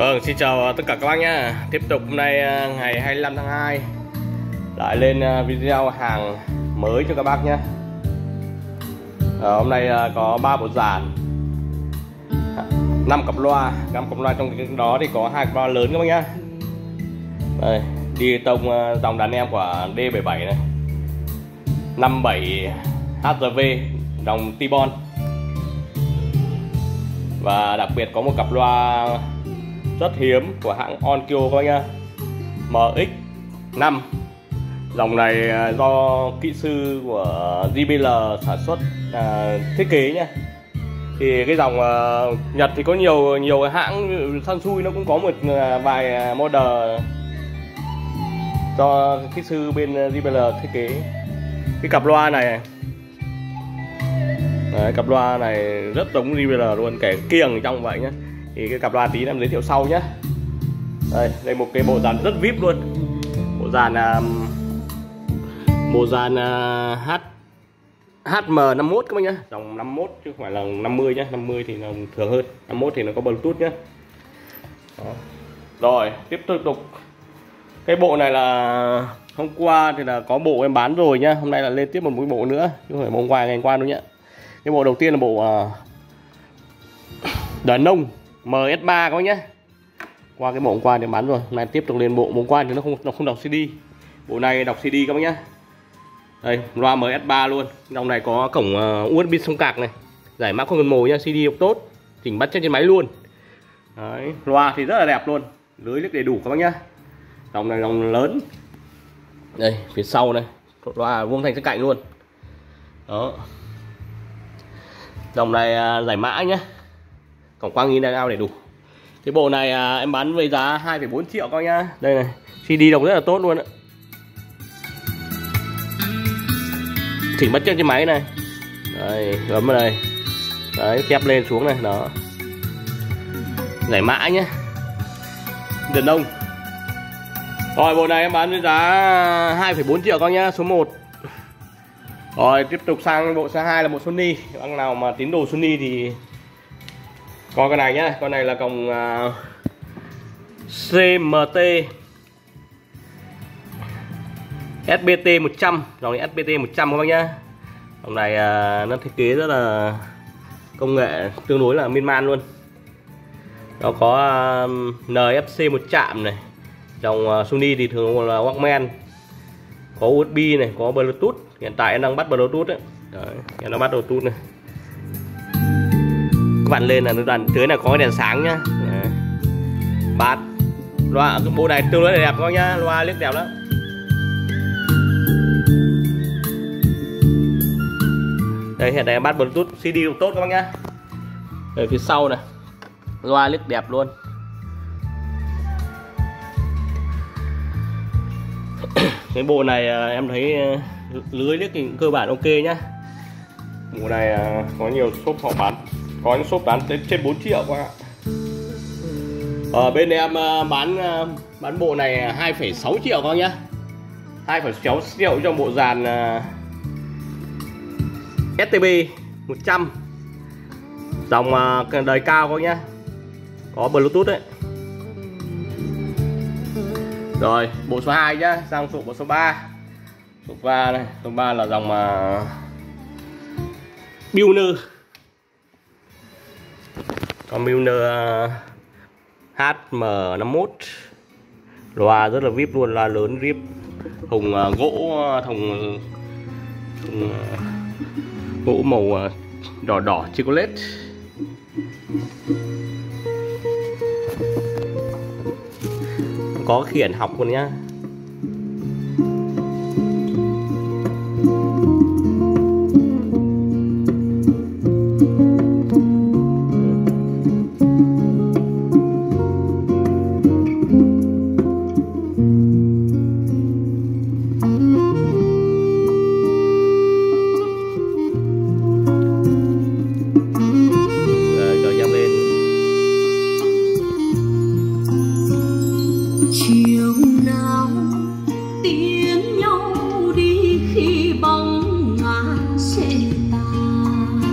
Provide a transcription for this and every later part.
Vâng, xin chào ờ, tất cả các bác nhé Tiếp tục hôm nay ờ, ngày 25 tháng 2 Lại lên ờ, video hàng mới cho các bác nhé à, Hôm nay có 3 bộ dàn 5 cặp loa 5 cặp loa trong cái đó thì có hai cặp loa lớn các bác nhé Đây, đi tông dòng đàn em của D77 này. 57 HRV dòng T-Bone. Và đặc biệt có một cặp loa rất hiếm của hãng Onkyo các bác nhá. MX5 dòng này à, do kỹ sư của JBL sản xuất à, thiết kế nhá. Thì cái dòng uh, Nhật thì có nhiều nhiều hãng Sansui nó cũng có một uh, vài model do kỹ sư bên JBL thiết kế. Cái cặp loa này Đấy, cặp loa này rất giống JBL luôn kể kiềng trong vậy nhé thì cái cặp loa tí em giới thiệu sau nhé đây đây một cái bộ dàn rất vip luôn. Bộ dàn uh, bộ dàn uh, H HM51 các bác nhá. Dòng 51 chứ không phải là 50 nhá. 50 thì là thường hơn. 51 thì nó có bluetooth nhá. Đó. rồi tiếp tục cái bộ này là hôm qua thì là có bộ em bán rồi nhá. Hôm nay là lên tiếp một bộ nữa. Chứ không phải hôm qua ngày qua đâu nhá. Cái bộ đầu tiên là bộ uh, đàn nông MS3 các bác nhé. Qua cái bộ hôm qua thì bán rồi. Này tiếp tục lên bộ. Hôm qua thì nó không nó không đọc CD bộ này đọc CD các bác nhé. Đây loa MS3 luôn. Dòng này có cổng ờ, USB sông cạc này. Giải mã không cần mồi nhá CD đọc tốt. Chỉnh bắt trên máy luôn. Đấy, loa thì rất là đẹp luôn. Lưới lít đầy đủ các bác nhá. Dòng này dòng lớn. Đây phía sau này. Loa vuông thành cái cạnh luôn. Đó. Dòng này à, giải mã nhé cổng quang in ao đầy đủ. Cái bộ này à, em bán với giá 2,4 triệu coi nhá. Đây này CD đồng rất là tốt luôn ạ chỉnh bắt chân trên máy này. Đây bấm vào đây. Đấy kép lên xuống này đó. Giải mã nhé đền đông. Rồi bộ này em bán với giá 2,4 triệu coi nhá số 1 rồi tiếp tục sang bộ xe 2 là bộ Sony. Bạn nào mà tín đồ Sony thì con cái này nhá con này là còng à, uh, CMT SBT 100 dòng này SBT 100 các bác nhá. Dòng này uh, nó thiết kế rất là công nghệ tương đối là miên man luôn. Nó có à, uh, NFC một chạm này dòng uh, Sony thì thường là Walkman. Có USB này có Bluetooth hiện tại em đang bắt Bluetooth đấy, đấy em đang bắt Bluetooth này vặn lên là nó đoàn dưới là có cái đèn sáng nhá. Bát loa, cái bộ này tương đối là đẹp các nhá. Loa liếc đẹp lắm. Đây, hiện tại bát bluetooth cd cũng tốt các bác nhá. Ở phía sau này. Loa liếc đẹp luôn. Cái bộ này à, em thấy à, lưới liếc thì cơ bản ok nhá. Bộ này à, có nhiều shop họ bán có những shop bán tới trên 4 triệu các bạn ạ. Ở bên em ờ, bán ờ, bán bộ này 2,6 triệu các nhá. 2,6 triệu trong bộ dàn ờ, STB 100 dòng đời cao các nhá. Có bluetooth đấy. Rồi bộ số 2 nhá sang phụ bộ số 3 số 3 này số 3 là dòng mà Builder con Milner ờ, HM51 loa rất là vip luôn loa lớn vip. Thùng uh, gỗ ờ, thùng, thùng uh, gỗ màu uh, đỏ đỏ chocolate. Có khiển học luôn nhá.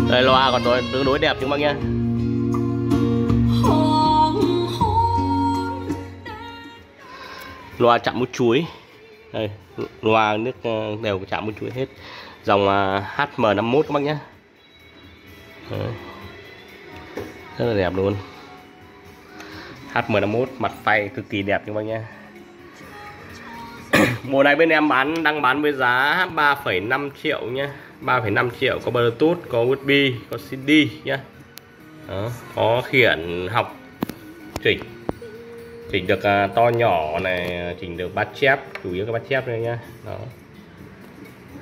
Đây loa còn đối, tương đối đẹp chúng bác nhé loa chạm mút chuối. Đây loa nước ờ, đều chạm mút chuối hết. Dòng ờ, HM51 các bác nhé. Đấy. rất là đẹp luôn HM51 mặt phay cực kỳ đẹp các bác nhé Bộ này bên em bán đang bán với giá 3,5 triệu nhé 3,5 triệu có Bluetooth, có USB, có CD nhé Đó, có khiển học chỉnh. Chỉnh được uh, to nhỏ này chỉnh được bát chép chủ yếu các bát chép đây nhá đó.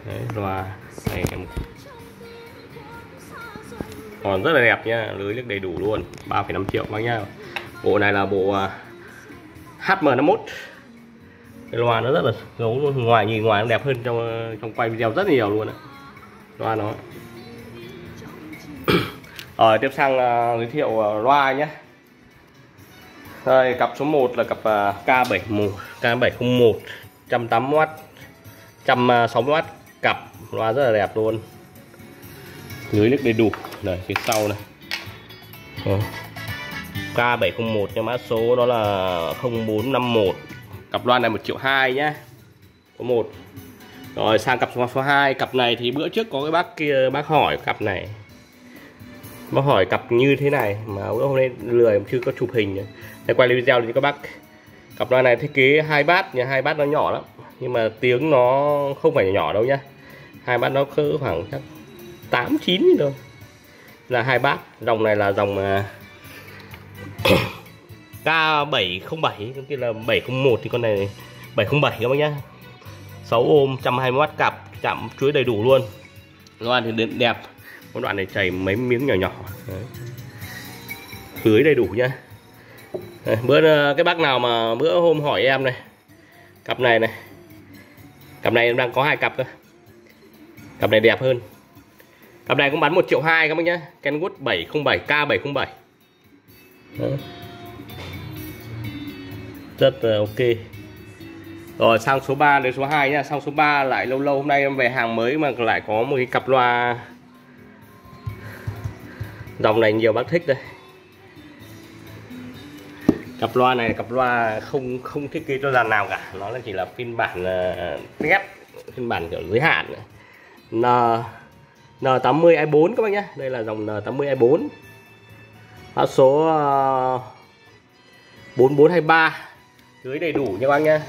Đấy, loa này em còn rất là đẹp nhá lưới nước đầy đủ luôn 3,5 triệu bác nhá bộ này là bộ à, HM51 cái loa nó rất là giống ngoài nhìn ngoài nó đẹp hơn trong à, trong quay video rất nhiều luôn ạ. Loa nó. Ở tiếp sang uh, giới thiệu uh, loa nhé. Đây, cặp số 1 là cặp uh, K71 K701 180W 160W cặp. Loa rất là đẹp luôn. Lưới nước đầy đủ. Này phía sau này. Đó. K701 nha, mã số đó là 0451 cặp loa này 1 triệu 2 nhá. Có một. Rồi, sang cặp số 2 cặp này thì bữa trước có cái bác kia, bác hỏi cặp này. Bác hỏi cặp như thế này, mà bữa hôm nay lười chưa có chụp hình để quay video thì các bác. Cặp loa này thiết kế hai bát nhà hai bát nó nhỏ lắm. Nhưng mà tiếng nó không phải nhỏ đâu nhá. Hai bát nó cỡ khoảng chắc tám chín thôi. Là hai bát. Dòng này là dòng K707 con kia là 701 thì con này 707 các bác nhá. 6 ôm 120W cặp chạm chuối đầy đủ luôn. Loan thì điện đẹp. Con đoạn này chảy mấy miếng nhỏ nhỏ. Đấy. Đầy đủ nhá. Đây, bữa ờ, cái bác nào mà bữa hôm hỏi em này cặp này này. Cặp này em đang có hai cặp cơ. Cặp này đẹp hơn. Cặp này cũng bán 1 triệu 2 các bác nhá. Kenwood 707 K707 Đấy. rất là ok. Rồi sang số 3 đến số 2 nhá. Sang số 3 lại lâu lâu hôm nay em về hàng mới mà lại có một cái cặp loa. Dòng này nhiều bác thích đây. Cặp loa này cặp loa không không thiết kế cho dàn nào cả. Nó là chỉ là phiên bản uh, phiên bản kiểu giới hạn. N N80 i4 các bác nhé đây là dòng N80 i4 mã số ờ, uh, 4423 dưới đầy đủ nha bác nhé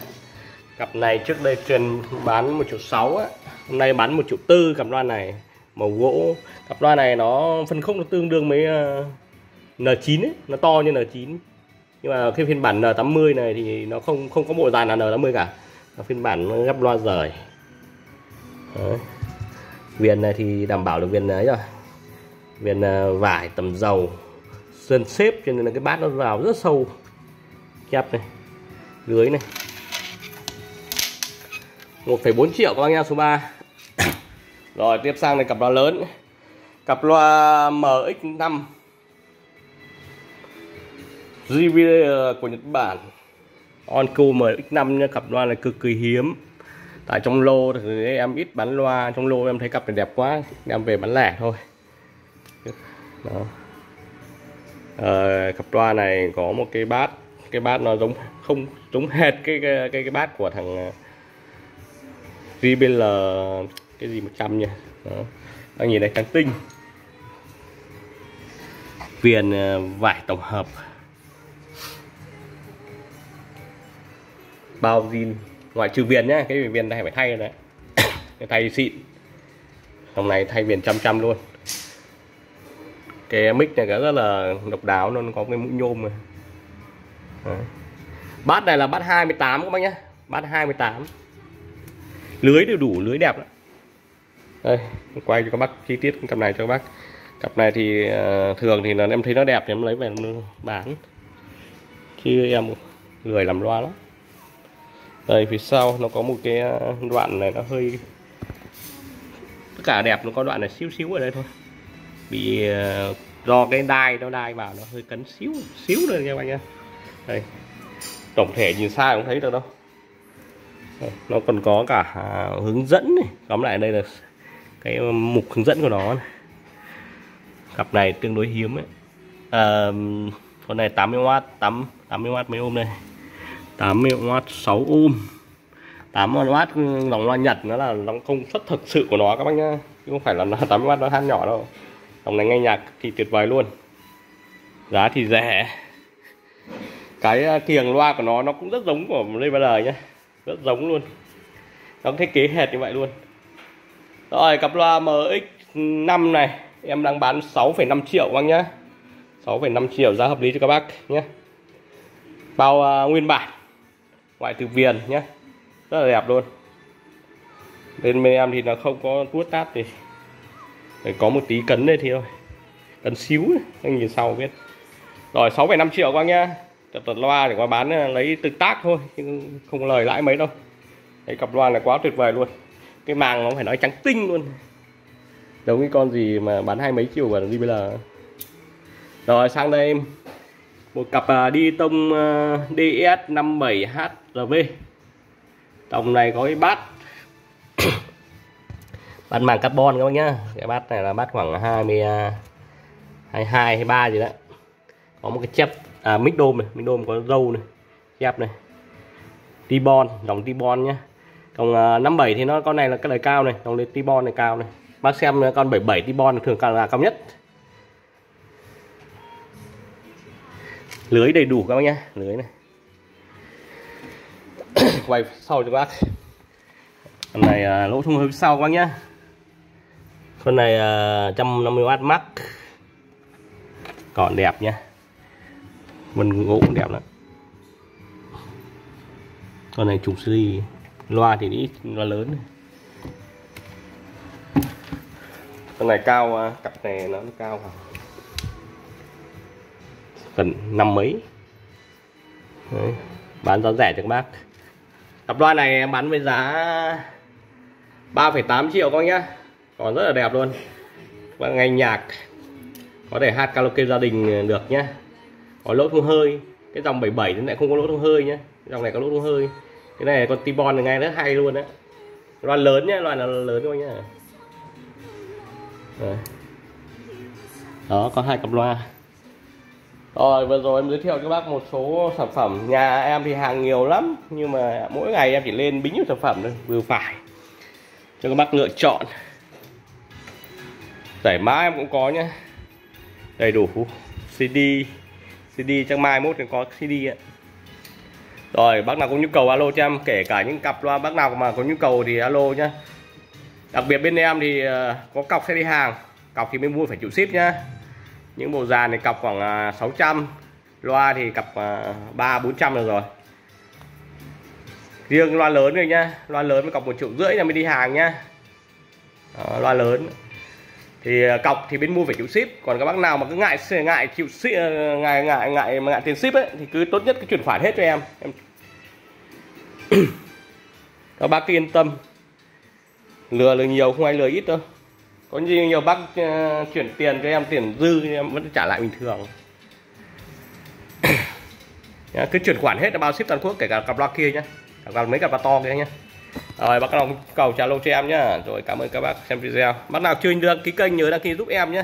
cặp này trước đây truyền bán một triệu sáu hôm nay bán một triệu tư cặp loa này. Màu gỗ. Cặp loa này nó phân khúc nó tương đương với ờ, N9 ấy, nó to như N9 nhưng mà cái phiên bản N80 này thì nó không không có bộ dàn là N80 cả. Nó phiên bản gấp loa rời. Đấy. viền này thì đảm bảo được viền ấy rồi. Viền ờ, vải tầm dầu dần xếp cho nên là cái bát nó vào rất sâu. Kẹp này lưới này. 1,4 triệu các bác nha số 3 rồi tiếp sang này cặp loa lớn. Cặp loa MX5 JBL ờ, của Nhật Bản. Onco MX5 nha cặp loa này cực kỳ hiếm. Tại trong lô thì em ít bán loa trong lô em thấy cặp này đẹp quá em về bán lẻ thôi. Đó à, cặp loa này có một cái bát cái bát nó giống không giống hệt cái cái cái, cái bát của thằng ờ, JBL cái gì 100 nha đó. anh nhìn đây trắng tinh. Viền ờ, vải tổng hợp. Bao zin ngoại trừ viền nhá cái viền này phải thay rồi đấy. Thay xịn. Hôm này thay viền trăm trăm luôn cái mic này rất là độc đáo nó có cái mũi nhôm này đấy. bát này là bát 28 các bác nhé bát 28 lưới đều đủ lưới đẹp lắm. Đây quay cho các bác chi tiết cặp này cho các bác. Cặp này thì uh, thường thì là em thấy nó đẹp thì em lấy về em bán. Chứ em người làm loa lắm. Đây phía sau nó có một cái à, đoạn này nó hơi tất cả đẹp nó có đoạn này xíu xíu ở đây thôi bị ờ, uh, do cái đai nó đai vào nó hơi cấn xíu xíu nữa nha các bạn nha. Đây. Tổng thể nhìn xa cũng thấy được đâu. Nó còn có cả à, hướng dẫn này. Tóm lại đây là cái mục hướng dẫn của nó này. cặp này tương đối hiếm ấy. À, con này 80W 8 80W mấy ôm đây. 80W 6 ôm 80W dòng loa Nhật nó là dòng công suất thực sự của nó các bác nhá. Chứ không phải là 80W nó than nhỏ đâu dòng này nghe nhạc thì tuyệt vời luôn. Giá thì rẻ. Cái à, kiềng loa của nó nó cũng rất giống của Reveler nhé rất giống luôn. Nó thiết kế hệt như vậy luôn. Rồi cặp loa MX5 này em đang bán 6,5 triệu các bác nhá 6,5 triệu giá hợp lý cho các bác nhé bao uh, nguyên bản ngoại từ viền nhé rất là đẹp luôn. Bên bên em thì nó không có tuốt tát thì Đấy, có một tí cấn đây thì thôi. Cấn xíu anh nhìn sau biết. Rồi 6,5 triệu qua nha. Nhá chặt tật loa để qua bán à, lấy tương tác thôi nhưng không lời lãi mấy đâu. Đấy cặp loa này quá tuyệt vời luôn. Cái màng nó phải nói trắng tinh luôn. Giống cái con gì mà bán hai mấy triệu và đi bây giờ rồi sang đây. Một cặp uh, đi tông uh, DS 57HRV Tổng này có cái bát bát màng carbon các bác nhá. Cái bát này là bát khoảng 20 22 23 gì đó. Có một cái chép à mic đôm này mic đôm có râu này chép này. Tibon dòng tibon nhá. Còn à, uh, 57 thì nó con này là cái đời cao này dòng lên tibon này cao này. Bác xem à, con 77 tibon thường thường là cao nhất. Lưới đầy đủ các bác nhá lưới này. Quay sau cho bác. Con này à, lỗ thông hơi sau các bác nhá con này uh, 150W max còn đẹp nhá mình gỗ cũng đẹp lắm. Con này trùng series. Loa thì ít loa lớn. Này. con này cao à, cặp này nó cao khoảng gần năm mấy? Đấy. bán giá rẻ cho các bác. Cặp loa này em bán với giá 3,8 triệu con nhá còn rất là đẹp luôn. Và ngành nhạc, có thể hát karaoke gia đình được nhá. Có lỗ thông hơi, cái dòng 77 thì lại không có lỗ thông hơi nhá. Dòng này có lỗ thông hơi. Cái này con T-Bon nghe rất hay luôn đấy loa lớn nhá, loa là lớn thôi nhá. Đó, có hai cặp loa. Rồi, vừa rồi em giới thiệu cho bác một số sản phẩm. Nhà em thì hàng nhiều lắm, nhưng mà mỗi ngày em chỉ lên bính sản phẩm thôi, vừa phải. Cho các bác lựa chọn giải mã em cũng có nhé đầy đủ CD CD chắc mai mốt có CD ạ. Rồi bác nào có nhu cầu alo cho em kể cả những cặp loa bác nào mà có nhu cầu thì alo nhé. đặc biệt bên em thì ờ, có cọc sẽ đi hàng cọc thì mới mua phải chịu ship nhá. Những bộ dàn này cọc khoảng à, 600 loa thì cặp à, ba bốn trăm rồi. Riêng loa lớn rồi nhá loa lớn mới cọc một triệu rưỡi là mới đi hàng nhá. Đó, loa lớn thì à, cọc thì bên mua phải chịu ship. Còn các bác nào mà cứ ngại ngại chịu ship à, ngại ngại ngại mà ngại tiền ship ấy thì cứ tốt nhất cái chuyển khoản hết cho em. Em các bác cứ yên tâm. Lừa là nhiều không ai lừa ít đâu. Có nhiều, nhiều bác uh, chuyển tiền cho em tiền dư em vẫn trả lại bình thường. Cứ chuyển khoản hết là bao ship toàn quốc kể cả cặp loa kia nhá. Cả mấy cặp loa to kia nhá rồi, bác nào cầu trả lô cho em nhá. Rồi, cảm ơn các bác xem video. Bác nào chưa đăng ký kênh nhớ đăng ký giúp em nhé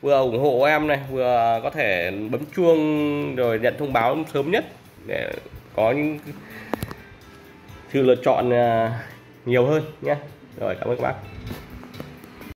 vừa ủng hộ em này, vừa có thể bấm chuông rồi nhận thông báo sớm nhất để có những sự lựa chọn à, nhiều hơn nhé rồi, cảm ơn các bác.